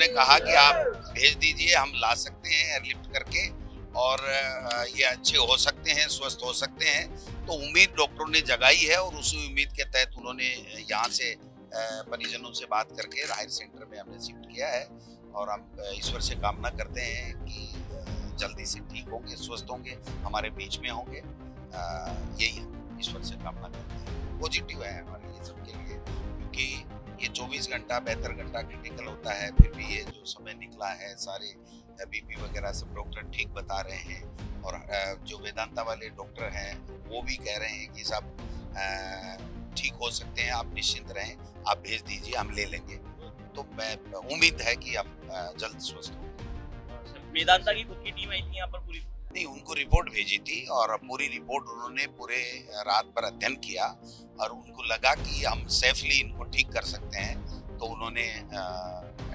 उन्होंने कहा कि आप भेज दीजिए, हम ला सकते हैं एयरलिफ्ट करके और ये अच्छे हो सकते हैं, स्वस्थ हो सकते हैं। तो उम्मीद डॉक्टरों ने जगाई है और उसी उम्मीद के तहत उन्होंने यहाँ से परिजनों से बात करके हायर सेंटर में हमने शिफ्ट किया है और हम ईश्वर से कामना करते हैं कि जल्दी से ठीक होंगे, स्वस्थ होंगे, हमारे बीच में होंगे। यही हम ईश्वर से कामना करते हैं। पॉजिटिव है हमारे 24 घंटा बेहतर घंटा क्रिटिकल होता है फिर भी ये जो समय निकला है सारे बीपी वगैरह सब डॉक्टर ठीक बता रहे हैं और जो वेदांता वाले डॉक्टर हैं वो भी कह रहे हैं कि सब ठीक हो सकते हैं आप निश्चिंत रहें आप भेज दीजिए हम ले लेंगे। तो मैं उम्मीद है कि आप जल्द स्वस्थ हो वेदांता की खुद की टीम आई थी यहाँ पर पूरी? नहीं उनको रिपोर्ट भेजी थी और पूरी रिपोर्ट उन्होंने पूरे रात पर अध्ययन किया और उनको लगा कि हम सेफली इनको ठीक कर सकते हैं। तो उन्होंने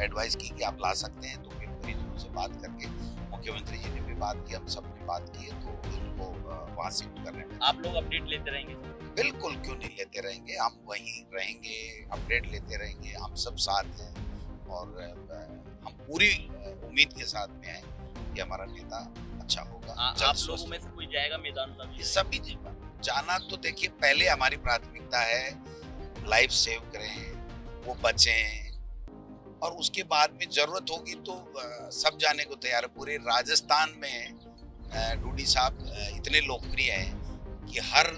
एडवाइस की कि आप ला सकते हैं तो फिर मरीजों से बात करके मुख्यमंत्री जी ने भी बात की हम सबने बात की है तो इनको वहाँ शिफ्ट कर रहे हैं। आप लोग अपडेट लेते रहेंगे? बिल्कुल क्यों नहीं लेते रहेंगे? हम वहीं रहेंगे अपडेट लेते रहेंगे हम सब साथ हैं और हम पूरी उम्मीद के साथ में हैं कि हमारा नेता अच्छा होगा आ, आप लोगों में से कोई जाएगा मैदान सभी जाना तो देखिए पहले हमारी प्राथमिकता है लाइफ सेव करें वो बचें। और उसके बाद में ज़रूरत होगी तो सब जाने को तैयार है। पूरे राजस्थान में डूडी साहब इतने लोकप्रिय हैं कि हर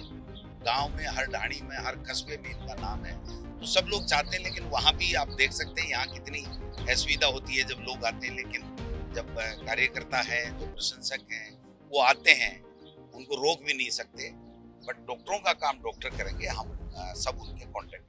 गाँव में, हर ढाणी में, हर कस्बे में इनका नाम है। तो सब लोग चाहते हैं, लेकिन वहाँ भी आप देख सकते हैं, यहाँ कितनी असुविधा होती है जब लोग आते हैं। लेकिन जब कार्यकर्ता है, जो प्रशंसक हैं, वो आते हैं, उनको रोक भी नहीं सकते। बट डॉक्टरों का काम डॉक्टर करेंगे, हम सब उनके कॉन्टेक्ट